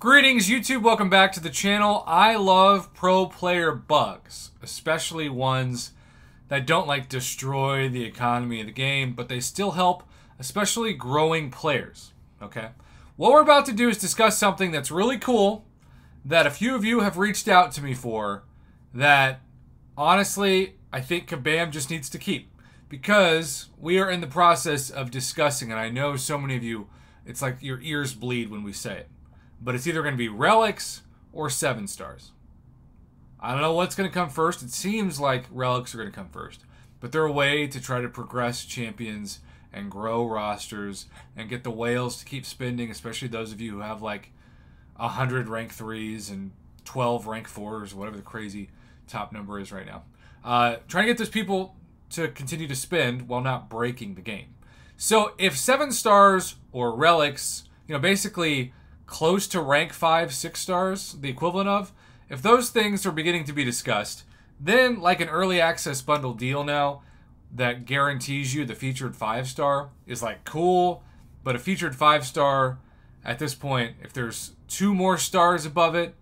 Greetings, YouTube. Welcome back to the channel. I love pro player bugs, especially ones that don't like destroy the economy of the game, but they still help, especially growing players. Okay? What we're about to do is discuss something that's really cool that a few of you have reached out to me for that honestly I think Kabam just needs to keep because we are in the process of discussing, and I know so many of you, it's like your ears bleed when we say it but it's either going to be relics or seven stars. I don't know what's going to come first. It seems like relics are going to come first, but they're a way to try to progress champions and grow rosters and get the whales to keep spending, especially those of you who have like 100 rank threes and 12 rank fours, whatever the crazy top number is right now. Uh, trying to get those people to continue to spend while not breaking the game. So if seven stars or relics, you know, basically close to rank 5, 6 stars, the equivalent of, if those things are beginning to be discussed, then like an early access bundle deal now that guarantees you the featured 5 star is like cool, but a featured 5 star at this point, if there's two more stars above it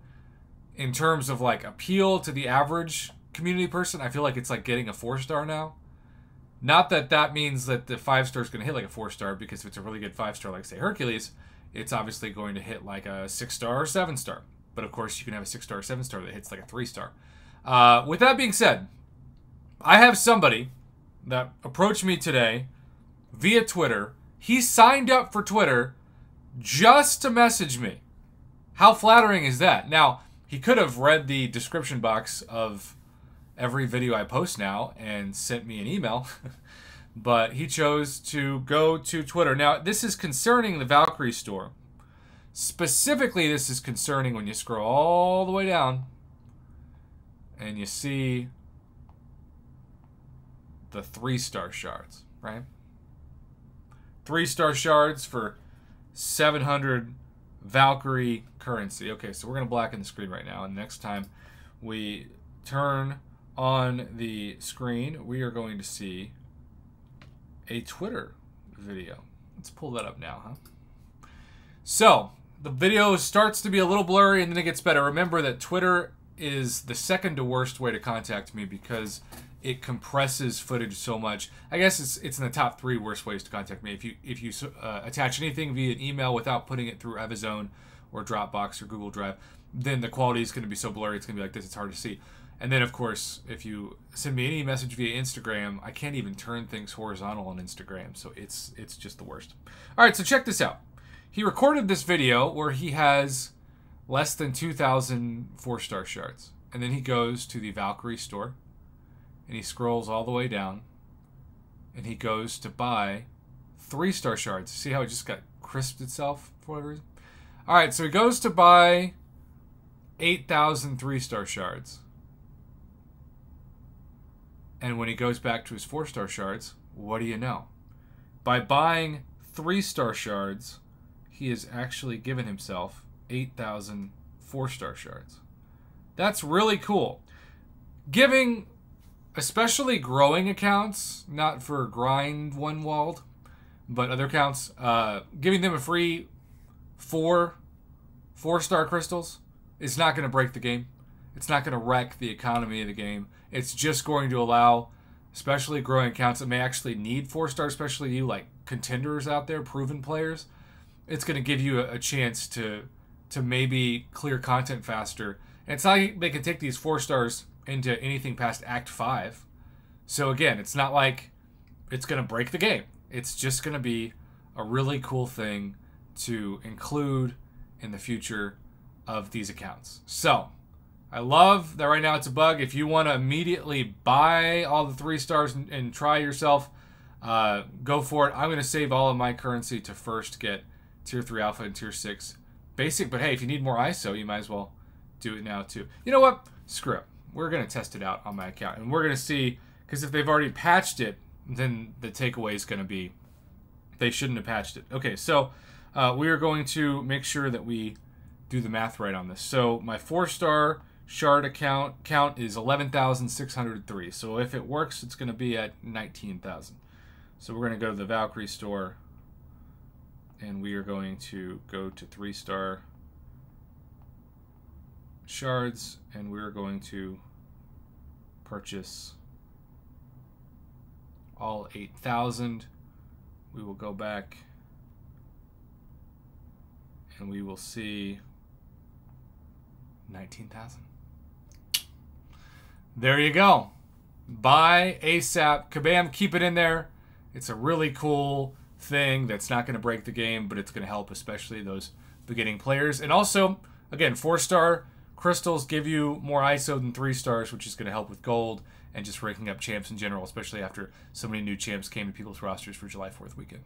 in terms of like appeal to the average community person, I feel like it's like getting a 4 star now. Not that that means that the 5 star is going to hit like a 4 star because if it's a really good 5 star like say Hercules, it's obviously going to hit like a six star or seven star. But of course, you can have a six star or seven star that hits like a three star. Uh, with that being said, I have somebody that approached me today via Twitter. He signed up for Twitter just to message me. How flattering is that? Now, he could have read the description box of every video I post now and sent me an email. but he chose to go to Twitter. Now, this is concerning the Valkyrie store. Specifically, this is concerning when you scroll all the way down and you see the three star shards, right? Three star shards for 700 Valkyrie currency. Okay, so we're going to blacken the screen right now. And next time we turn on the screen, we are going to see a Twitter video. Let's pull that up now, huh? So, the video starts to be a little blurry and then it gets better. Remember that Twitter is the second to worst way to contact me because it compresses footage so much. I guess it's it's in the top three worst ways to contact me. If you if you uh, attach anything via an email without putting it through Evizone or Dropbox or Google Drive, then the quality is going to be so blurry. It's going to be like this. It's hard to see. And then, of course, if you send me any message via Instagram, I can't even turn things horizontal on Instagram, so it's it's just the worst. All right, so check this out. He recorded this video where he has less than 2,000 four-star shards, and then he goes to the Valkyrie store, and he scrolls all the way down, and he goes to buy three-star shards. See how it just got crisped itself for whatever reason? All right, so he goes to buy 8,000 three-star shards and when he goes back to his four star shards, what do you know? By buying three star shards, he has actually given himself 8,000 four star shards. That's really cool. Giving, especially growing accounts, not for grind one walled, but other accounts, uh, giving them a free four four star crystals is not going to break the game. It's not going to wreck the economy of the game. It's just going to allow, especially growing accounts that may actually need four star, especially you like contenders out there, proven players. It's going to give you a, a chance to to maybe clear content faster. And it's not like they can take these four stars into anything past Act Five. So again, it's not like it's going to break the game. It's just going to be a really cool thing to include in the future of these accounts. So I love that right now it's a bug. If you want to immediately buy all the three stars and, and try yourself, uh, go for it. I'm going to save all of my currency to first get tier 3 alpha and tier 6 basic. But hey, if you need more ISO, you might as well do it now too. You know what? Screw it. We're going to test it out on my account. And we're going to see, because if they've already patched it, then the takeaway is going to be they shouldn't have patched it. Okay, so uh, we are going to make sure that we do the math right on this. So my four star shard account count is 11,603. So if it works, it's going to be at 19,000. So we're going to go to the Valkyrie store and we are going to go to three star shards, and we're going to purchase all 8,000. We will go back and we will see 19,000. There you go. Buy ASAP. Kabam, keep it in there. It's a really cool thing that's not going to break the game, but it's going to help, especially those beginning players. And also, again, four star crystals give you more ISO than three stars, which is going to help with gold and just ranking up champs in general, especially after so many new champs came to people's rosters for July 4th weekend.